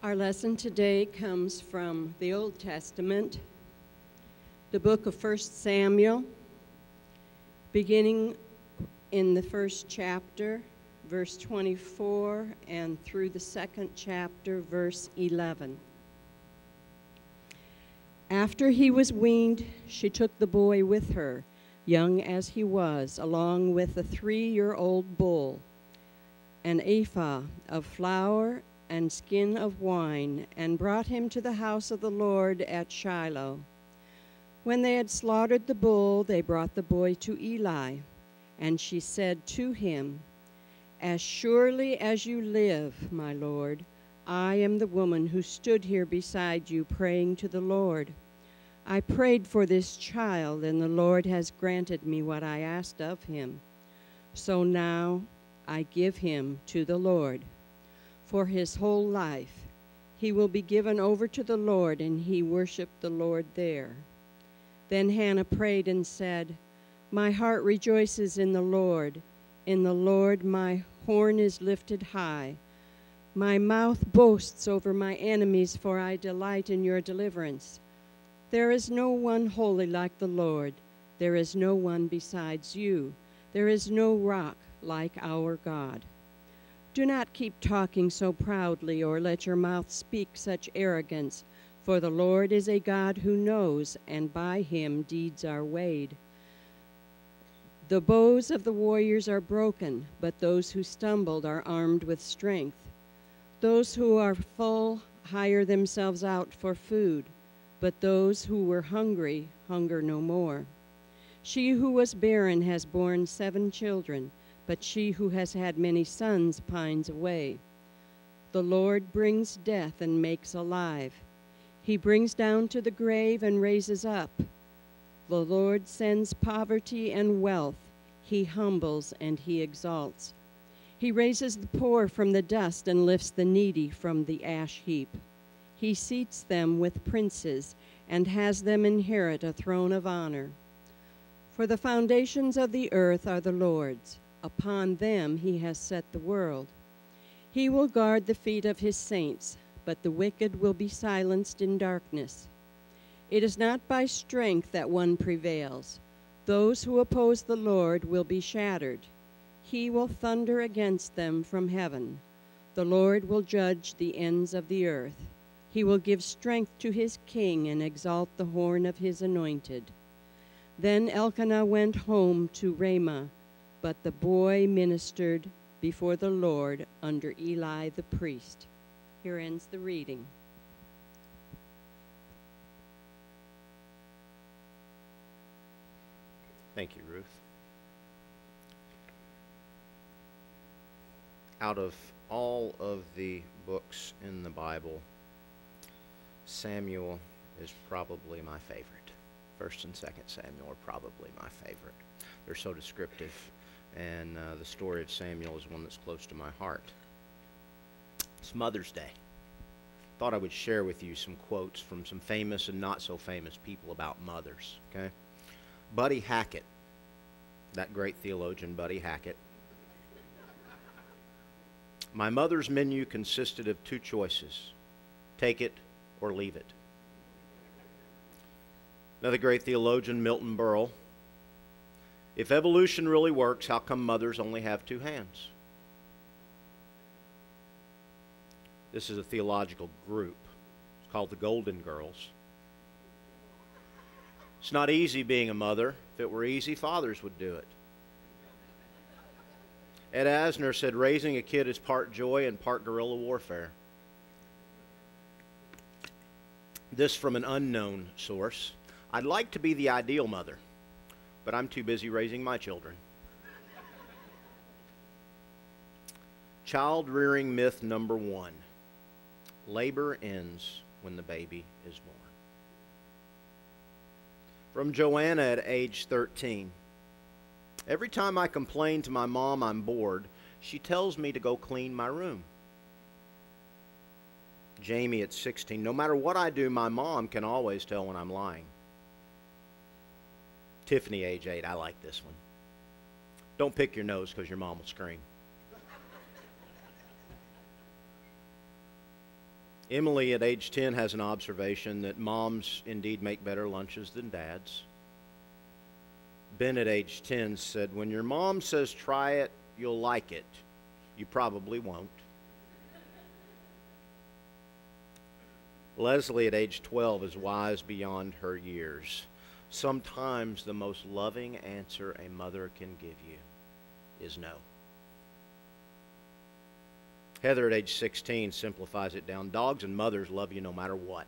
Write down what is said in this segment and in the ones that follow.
Our lesson today comes from the Old Testament, the book of 1 Samuel, beginning in the first chapter, verse 24, and through the second chapter, verse 11. After he was weaned, she took the boy with her, young as he was, along with a three year old bull, an ephah of flour and skin of wine, and brought him to the house of the Lord at Shiloh. When they had slaughtered the bull, they brought the boy to Eli. And she said to him, As surely as you live, my Lord, I am the woman who stood here beside you praying to the Lord. I prayed for this child, and the Lord has granted me what I asked of him. So now I give him to the Lord for his whole life. He will be given over to the Lord, and he worshiped the Lord there. Then Hannah prayed and said, My heart rejoices in the Lord. In the Lord my horn is lifted high. My mouth boasts over my enemies, for I delight in your deliverance. There is no one holy like the Lord. There is no one besides you. There is no rock like our God. Do not keep talking so proudly, or let your mouth speak such arrogance, for the Lord is a God who knows, and by him deeds are weighed. The bows of the warriors are broken, but those who stumbled are armed with strength. Those who are full hire themselves out for food, but those who were hungry hunger no more. She who was barren has borne seven children but she who has had many sons pines away. The Lord brings death and makes alive. He brings down to the grave and raises up. The Lord sends poverty and wealth. He humbles and he exalts. He raises the poor from the dust and lifts the needy from the ash heap. He seats them with princes and has them inherit a throne of honor. For the foundations of the earth are the Lord's Upon them he has set the world. He will guard the feet of his saints, but the wicked will be silenced in darkness. It is not by strength that one prevails. Those who oppose the Lord will be shattered. He will thunder against them from heaven. The Lord will judge the ends of the earth. He will give strength to his king and exalt the horn of his anointed. Then Elkanah went home to Ramah but the boy ministered before the Lord under Eli the priest. Here ends the reading. Thank you, Ruth. Out of all of the books in the Bible, Samuel is probably my favorite. First and Second Samuel are probably my favorite. They're so descriptive and uh, the story of Samuel is one that's close to my heart. It's Mother's Day. Thought I would share with you some quotes from some famous and not so famous people about mothers. Okay, Buddy Hackett, that great theologian, Buddy Hackett. My mother's menu consisted of two choices take it or leave it. Another great theologian, Milton Berle, if evolution really works, how come mothers only have two hands? This is a theological group. It's called the Golden Girls. It's not easy being a mother. If it were easy, fathers would do it. Ed Asner said raising a kid is part joy and part guerrilla warfare. This from an unknown source. I'd like to be the ideal mother but I'm too busy raising my children. Child rearing myth number one labor ends when the baby is born. From Joanna at age 13. Every time I complain to my mom I'm bored, she tells me to go clean my room. Jamie at 16. No matter what I do, my mom can always tell when I'm lying. Tiffany, age eight. I like this one. Don't pick your nose because your mom will scream. Emily at age 10 has an observation that moms indeed make better lunches than dads. Ben at age 10 said, When your mom says try it, you'll like it. You probably won't. Leslie at age 12 is wise beyond her years. Sometimes the most loving answer a mother can give you is no. Heather at age 16 simplifies it down. Dogs and mothers love you no matter what.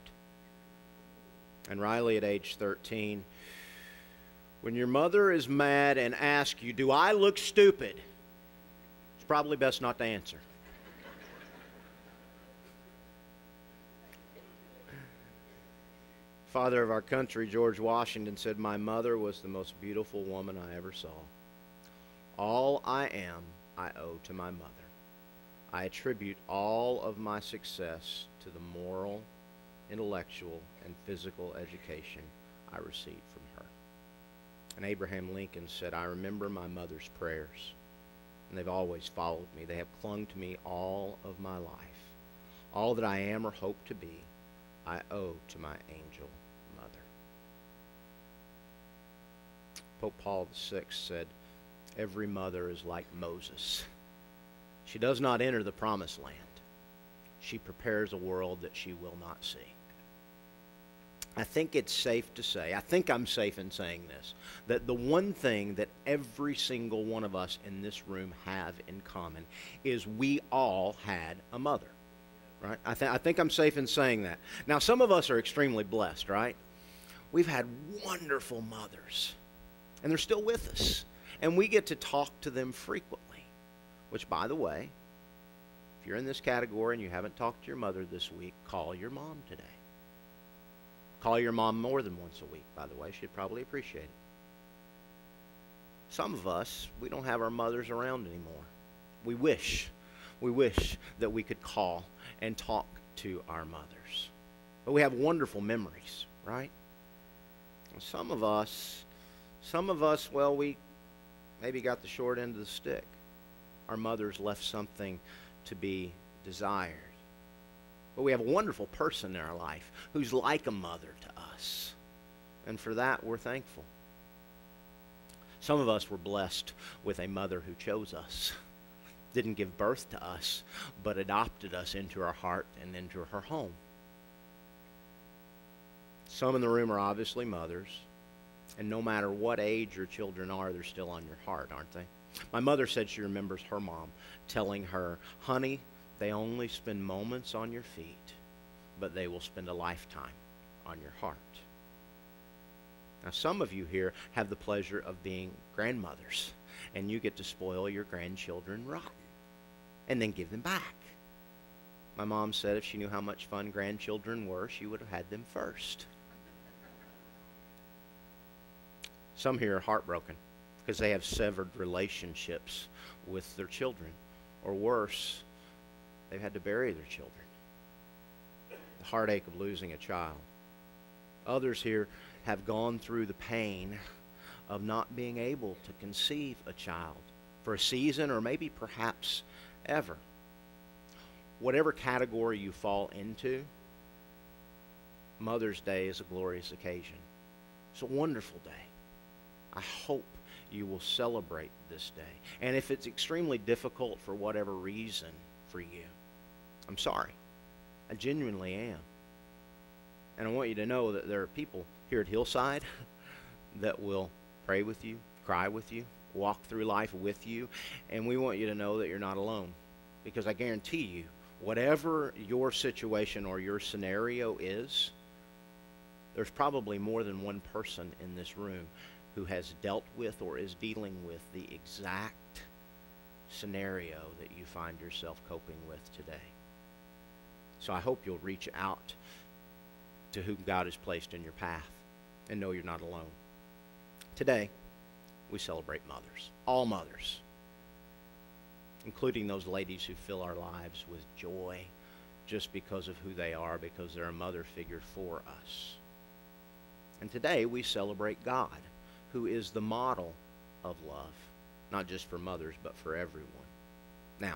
And Riley at age 13, when your mother is mad and asks you, Do I look stupid? It's probably best not to answer. Father of our country, George Washington, said, My mother was the most beautiful woman I ever saw. All I am, I owe to my mother. I attribute all of my success to the moral, intellectual, and physical education I received from her. And Abraham Lincoln said, I remember my mother's prayers, and they've always followed me. They have clung to me all of my life. All that I am or hope to be, I owe to my angel mother. Pope Paul VI said, Every mother is like Moses. She does not enter the promised land. She prepares a world that she will not see. I think it's safe to say, I think I'm safe in saying this, that the one thing that every single one of us in this room have in common is we all had a mother. Right? I, th- I think I'm safe in saying that. Now, some of us are extremely blessed, right? We've had wonderful mothers, and they're still with us. And we get to talk to them frequently. Which, by the way, if you're in this category and you haven't talked to your mother this week, call your mom today. Call your mom more than once a week, by the way. She'd probably appreciate it. Some of us, we don't have our mothers around anymore. We wish, we wish that we could call and talk to our mothers. But we have wonderful memories, right? Some of us, some of us, well, we maybe got the short end of the stick our mothers left something to be desired. But we have a wonderful person in our life who's like a mother to us. And for that, we're thankful. Some of us were blessed with a mother who chose us, didn't give birth to us, but adopted us into her heart and into her home. Some in the room are obviously mothers, and no matter what age your children are, they're still on your heart, aren't they? My mother said she remembers her mom telling her, honey, they only spend moments on your feet, but they will spend a lifetime on your heart. Now, some of you here have the pleasure of being grandmothers, and you get to spoil your grandchildren rotten and then give them back. My mom said if she knew how much fun grandchildren were, she would have had them first. Some here are heartbroken because they have severed relationships with their children. Or worse, they've had to bury their children. The heartache of losing a child. Others here have gone through the pain of not being able to conceive a child for a season or maybe perhaps ever. Whatever category you fall into, Mother's Day is a glorious occasion. It's a wonderful day. I hope you will celebrate this day. And if it's extremely difficult for whatever reason for you, I'm sorry. I genuinely am. And I want you to know that there are people here at Hillside that will pray with you, cry with you, walk through life with you, and we want you to know that you're not alone. Because I guarantee you, whatever your situation or your scenario is, there's probably more than one person in this room who has dealt with or is dealing with the exact scenario that you find yourself coping with today. So I hope you'll reach out to whom God has placed in your path and know you're not alone. Today, we celebrate mothers, all mothers, including those ladies who fill our lives with joy just because of who they are, because they're a mother figure for us. And today, we celebrate God who is the model of love, not just for mothers, but for everyone. Now,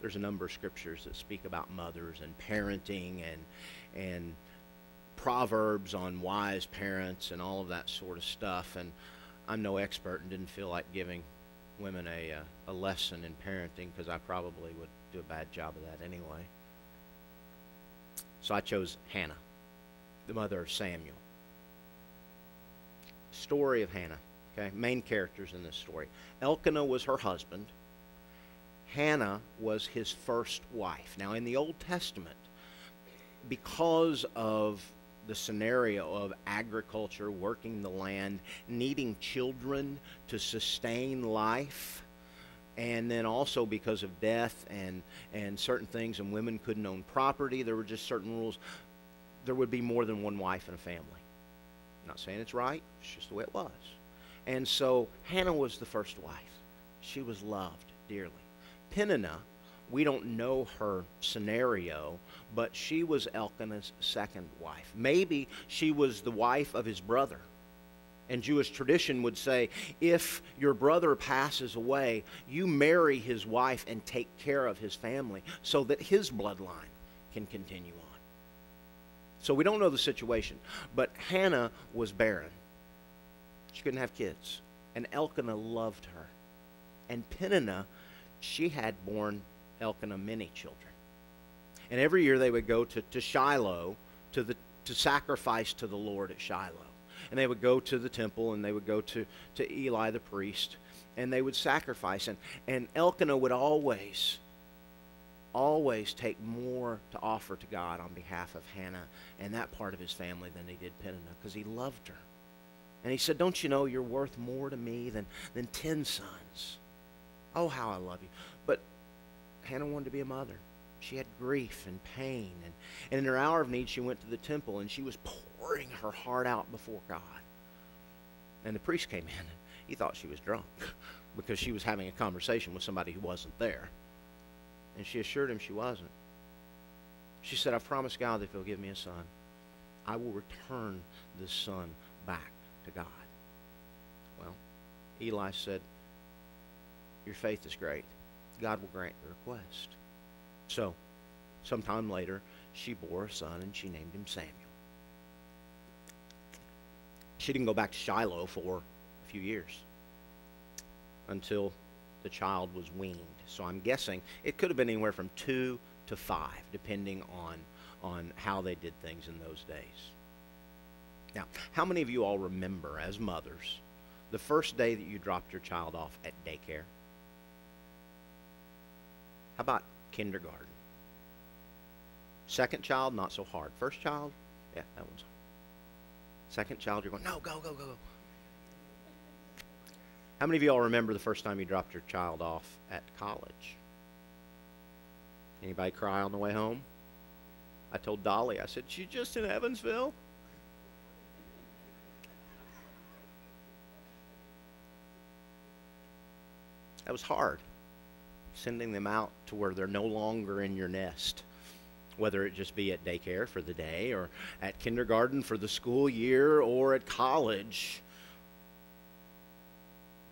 there's a number of scriptures that speak about mothers and parenting and and proverbs on wise parents and all of that sort of stuff. And I'm no expert and didn't feel like giving women a, uh, a lesson in parenting because I probably would do a bad job of that anyway. So I chose Hannah, the mother of Samuel. Story of Hannah. Okay, main characters in this story. Elkanah was her husband. Hannah was his first wife. Now, in the Old Testament, because of the scenario of agriculture, working the land, needing children to sustain life, and then also because of death and, and certain things, and women couldn't own property, there were just certain rules. There would be more than one wife in a family. I'm not saying it's right, it's just the way it was. And so Hannah was the first wife. She was loved dearly. Peninnah we don't know her scenario, but she was Elkanah's second wife. Maybe she was the wife of his brother. And Jewish tradition would say if your brother passes away, you marry his wife and take care of his family so that his bloodline can continue on. So we don't know the situation, but Hannah was barren. She couldn't have kids. And Elkanah loved her. And Peninnah, she had borne Elkanah many children. And every year they would go to, to Shiloh to, the, to sacrifice to the Lord at Shiloh. And they would go to the temple and they would go to, to Eli the priest and they would sacrifice. And, and Elkanah would always, always take more to offer to God on behalf of Hannah and that part of his family than he did Peninnah because he loved her. And he said, Don't you know you're worth more to me than, than ten sons? Oh, how I love you. Hannah wanted to be a mother. She had grief and pain. And, and in her hour of need, she went to the temple and she was pouring her heart out before God. And the priest came in. He thought she was drunk because she was having a conversation with somebody who wasn't there. And she assured him she wasn't. She said, I've promised God that if he'll give me a son, I will return this son back to God. Well, Eli said, Your faith is great. God will grant your request. So, sometime later, she bore a son and she named him Samuel. She didn't go back to Shiloh for a few years until the child was weaned. So I'm guessing it could have been anywhere from two to five, depending on, on how they did things in those days. Now, how many of you all remember, as mothers, the first day that you dropped your child off at daycare? Kindergarten? Second child, not so hard. First child, yeah, that one's hard. Second child, you're going, no, go, go, go, go. How many of you all remember the first time you dropped your child off at college? Anybody cry on the way home? I told Dolly, I said, she's just in Evansville. That was hard sending them out to where they're no longer in your nest, whether it just be at daycare for the day or at kindergarten for the school year or at college.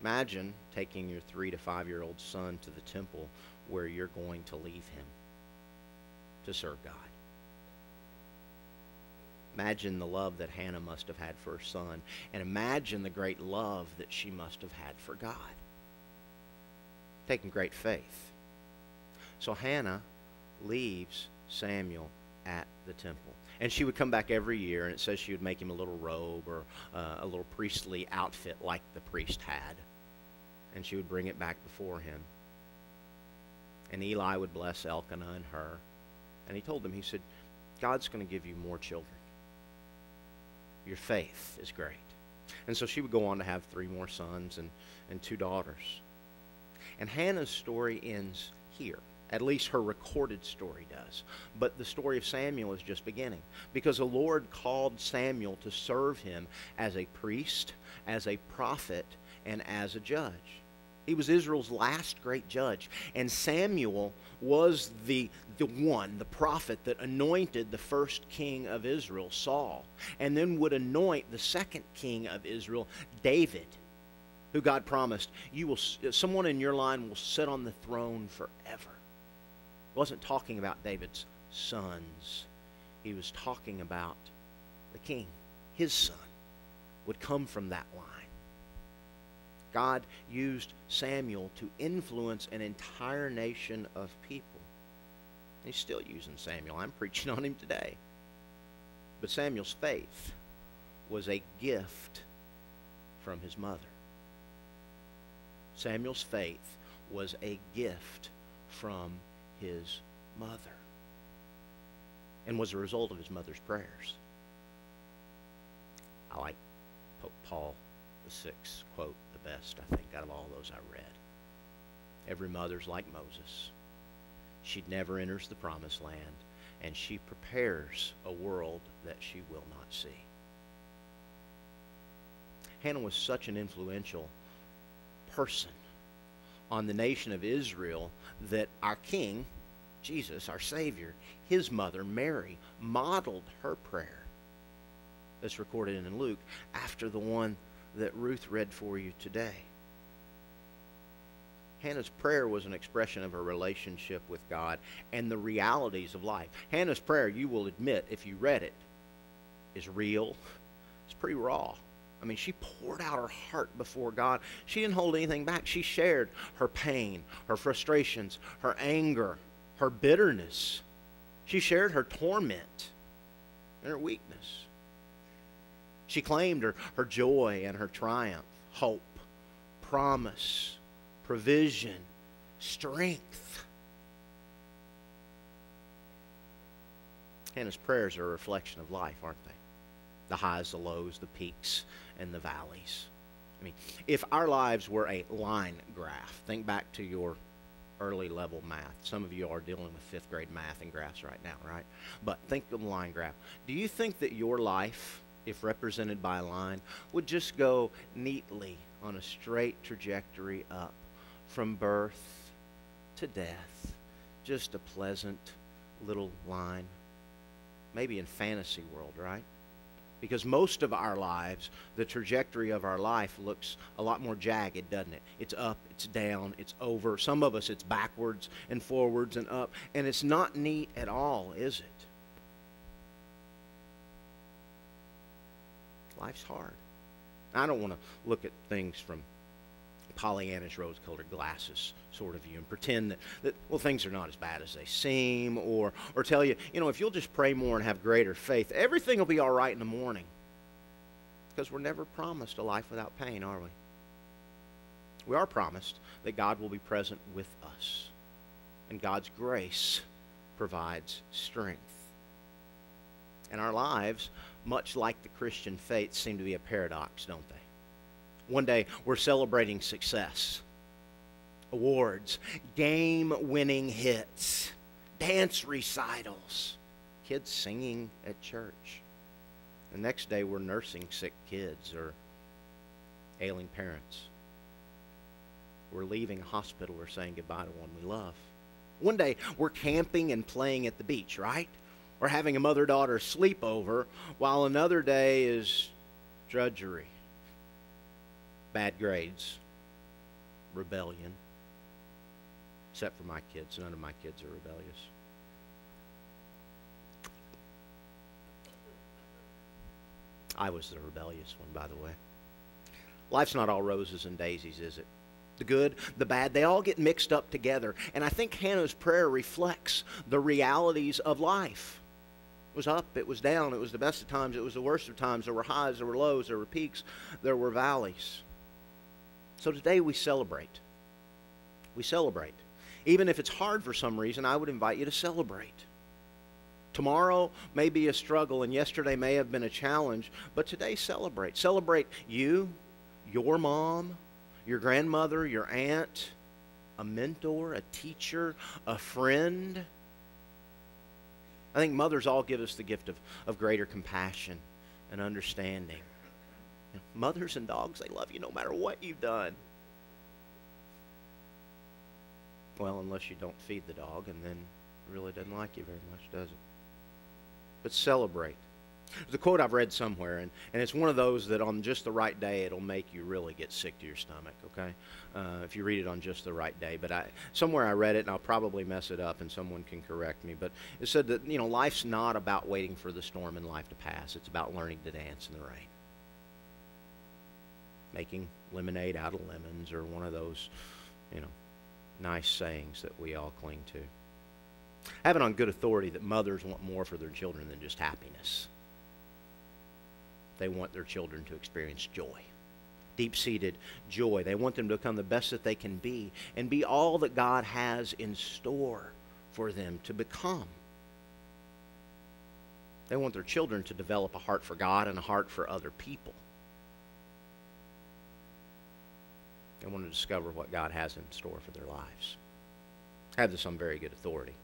Imagine taking your three to five year old son to the temple where you're going to leave him to serve God. Imagine the love that Hannah must have had for her son, and imagine the great love that she must have had for God taking great faith. So Hannah leaves Samuel at the temple. And she would come back every year, and it says she would make him a little robe or uh, a little priestly outfit like the priest had. And she would bring it back before him. And Eli would bless Elkanah and her. And he told them, he said, God's going to give you more children. Your faith is great. And so she would go on to have three more sons and, and two daughters. And Hannah's story ends here. At least her recorded story does. But the story of Samuel is just beginning. Because the Lord called Samuel to serve him as a priest, as a prophet, and as a judge. He was Israel's last great judge. And Samuel was the, the one, the prophet, that anointed the first king of Israel, Saul, and then would anoint the second king of Israel, David who God promised, you will, someone in your line will sit on the throne forever. He wasn't talking about David's sons. He was talking about the king. His son would come from that line. God used Samuel to influence an entire nation of people. He's still using Samuel. I'm preaching on him today. But Samuel's faith was a gift from his mother. Samuel's faith was a gift from his mother and was a result of his mother's prayers. I like Pope Paul VI quote the best, I think, out of all those I read. Every mother's like Moses. She never enters the promised land, and she prepares a world that she will not see. Hannah was such an influential person on the nation of Israel that our king, Jesus, our Savior, his mother, Mary, modeled her prayer that's recorded in Luke after the one that Ruth read for you today. Hannah's prayer was an expression of her relationship with God and the realities of life. Hannah's prayer, you will admit, if you read it, is real. It's pretty raw. I mean, she poured out her heart before God. She didn't hold anything back. She shared her pain, her frustrations, her anger, her bitterness. She shared her torment and her weakness. She claimed her, her joy and her triumph, hope, promise, provision, strength. Hannah's prayers are a reflection of life, aren't they? The highs, the lows, the peaks, and the valleys. I mean, if our lives were a line graph, think back to your early level math. Some of you are dealing with fifth grade math and graphs right now, right? But think of the line graph. Do you think that your life, if represented by a line, would just go neatly on a straight trajectory up from birth to death? Just a pleasant little line. Maybe in fantasy world, right? Because most of our lives, the trajectory of our life looks a lot more jagged, doesn't it? It's up, it's down, it's over. Some of us, it's backwards and forwards and up. And it's not neat at all, is it? Life's hard. I don't want to look at things from Pollyanna's rose colored glasses sort of view and pretend that, that, well, things are not as bad as they seem, or, or tell you, you know, if you'll just pray more and have greater faith, everything will be all right in the morning. Because we're never promised a life without pain, are we? We are promised that God will be present with us, and God's grace provides strength. And our lives, much like the Christian faith, seem to be a paradox, don't they? One day we're celebrating success, awards, game winning hits, dance recitals, kids singing at church. The next day we're nursing sick kids or ailing parents. We're leaving a hospital or saying goodbye to one we love. One day we're camping and playing at the beach, right? Or having a mother daughter sleepover, while another day is drudgery bad grades, rebellion. Except for my kids. None of my kids are rebellious. I was the rebellious one, by the way. Life's not all roses and daisies, is it? The good, the bad, they all get mixed up together. And I think Hannah's prayer reflects the realities of life. It was up, it was down, it was the best of times, it was the worst of times. There were highs, there were lows, there were peaks, there were valleys. So today we celebrate. We celebrate. Even if it's hard for some reason, I would invite you to celebrate. Tomorrow may be a struggle, and yesterday may have been a challenge, but today celebrate. Celebrate you, your mom, your grandmother, your aunt, a mentor, a teacher, a friend. I think mothers all give us the gift of, of greater compassion and understanding. Mothers and dogs, they love you no matter what you've done. Well, unless you don't feed the dog, and then it really doesn't like you very much, does it? But celebrate. It's a quote I've read somewhere, and, and it's one of those that on just the right day it'll make you really get sick to your stomach, okay? Uh, if you read it on just the right day. But I, somewhere I read it, and I'll probably mess it up, and someone can correct me. But it said that, you know, life's not about waiting for the storm in life to pass, it's about learning to dance in the rain. Making lemonade out of lemons, or one of those, you know, nice sayings that we all cling to. I have it on good authority that mothers want more for their children than just happiness. They want their children to experience joy, deep seated joy. They want them to become the best that they can be and be all that God has in store for them to become. They want their children to develop a heart for God and a heart for other people. They want to discover what God has in store for their lives. I have this on very good authority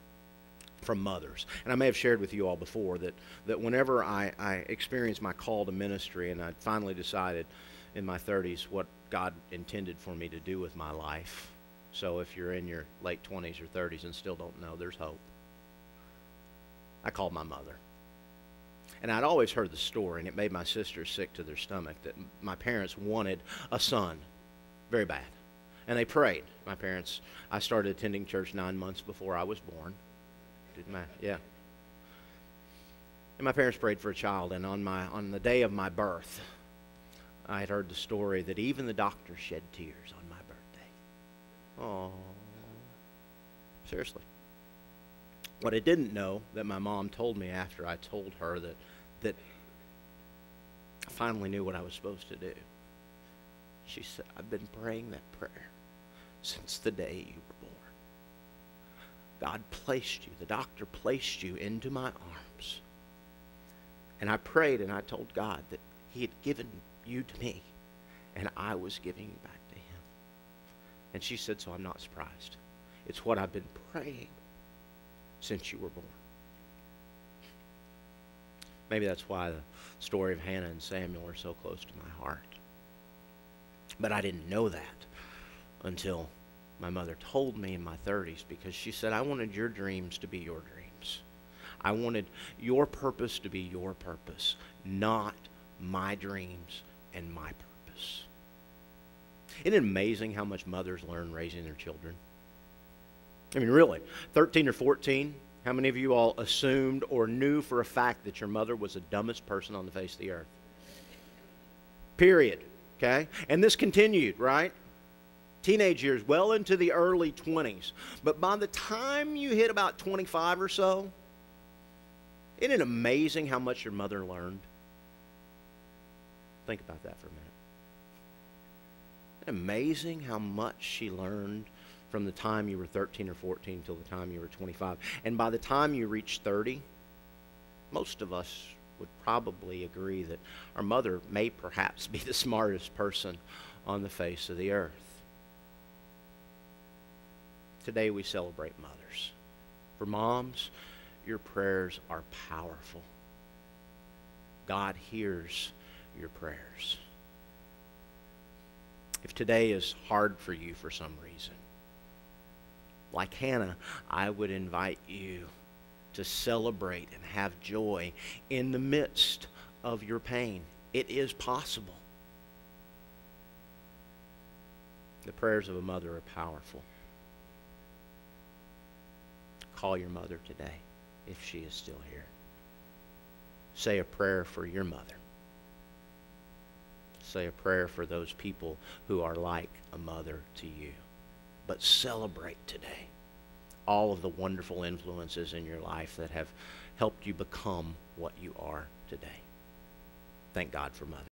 from mothers. And I may have shared with you all before that, that whenever I, I experienced my call to ministry and I finally decided in my 30s what God intended for me to do with my life. So if you're in your late 20s or 30s and still don't know, there's hope. I called my mother. And I'd always heard the story, and it made my sisters sick to their stomach that my parents wanted a son very bad. And they prayed. My parents, I started attending church nine months before I was born. Did my, yeah. And my parents prayed for a child, and on, my, on the day of my birth, I had heard the story that even the doctor shed tears on my birthday. Oh, seriously. What I didn't know that my mom told me after I told her that, that I finally knew what I was supposed to do. She said, I've been praying that prayer since the day you were born. God placed you, the doctor placed you into my arms. And I prayed and I told God that He had given you to me and I was giving you back to Him. And she said, So I'm not surprised. It's what I've been praying since you were born. Maybe that's why the story of Hannah and Samuel are so close to my heart. But I didn't know that until my mother told me in my 30s because she said, I wanted your dreams to be your dreams. I wanted your purpose to be your purpose, not my dreams and my purpose. Isn't it amazing how much mothers learn raising their children? I mean, really, 13 or 14, how many of you all assumed or knew for a fact that your mother was the dumbest person on the face of the earth? Period. Okay? And this continued, right? Teenage years, well into the early 20s. But by the time you hit about 25 or so, isn't it amazing how much your mother learned? Think about that for a minute. Amazing how much she learned from the time you were 13 or 14 till the time you were 25. And by the time you reach 30, most of us would probably agree that our mother may perhaps be the smartest person on the face of the earth. Today we celebrate mothers. For moms, your prayers are powerful. God hears your prayers. If today is hard for you for some reason, like Hannah, I would invite you to celebrate and have joy in the midst of your pain. It is possible. The prayers of a mother are powerful. Call your mother today if she is still here. Say a prayer for your mother. Say a prayer for those people who are like a mother to you. But celebrate today all of the wonderful influences in your life that have helped you become what you are today. Thank God for Mother.